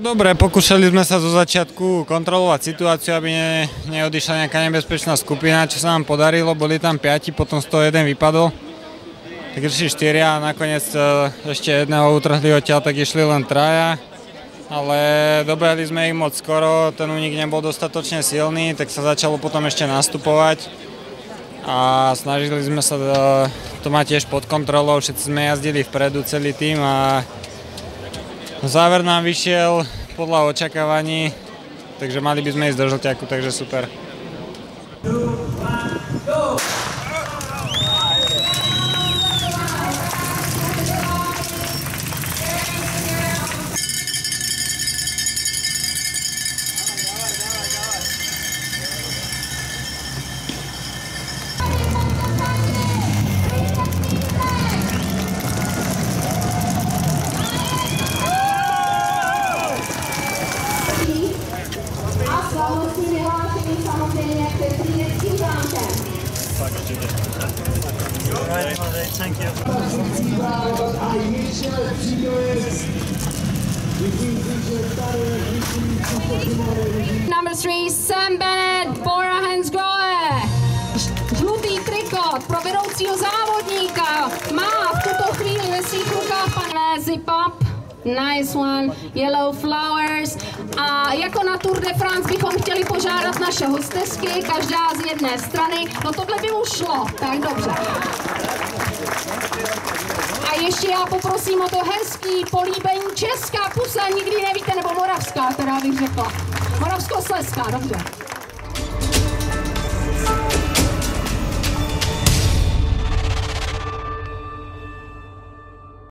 Dobre, pokúšali sme sa zo začiatku kontrolovať situáciu, aby ne, neodišla nejaká nebezpečná skupina, čo sa nám podarilo, boli tam piati, potom z toho jeden vypadol. Tak išli štyria a nakoniec e, ešte jedného utrhli odtiaľ, tak išli len traja. Ale dobehli sme ich moc skoro, ten únik nebol dostatočne silný, tak sa začalo potom ešte nastupovať. A snažili sme sa to, to mať tiež pod kontrolou, všetci sme jazdili vpredu celý tým a Záver nám vyšiel podľa očakávaní, takže mali by sme ísť do žlťaku, takže super. Number three, Sam Bennett, Bora Hansgrohe. Žlutý trikot pro vedoucího závodníka má v tuto chvíli ve svých rukách pan Zip Up. Nice one, Yellow Flowers. A jako na Tour de France bychom chtěli požádat naše hostesky, každá z jedné strany. No tohle by už šlo, tak dobře. A ještě já poprosím o to hezký políbení Česká pusa, nikdy nevíte, nebo Moravská, teda bych řekla. Moravskoslezská, dobře.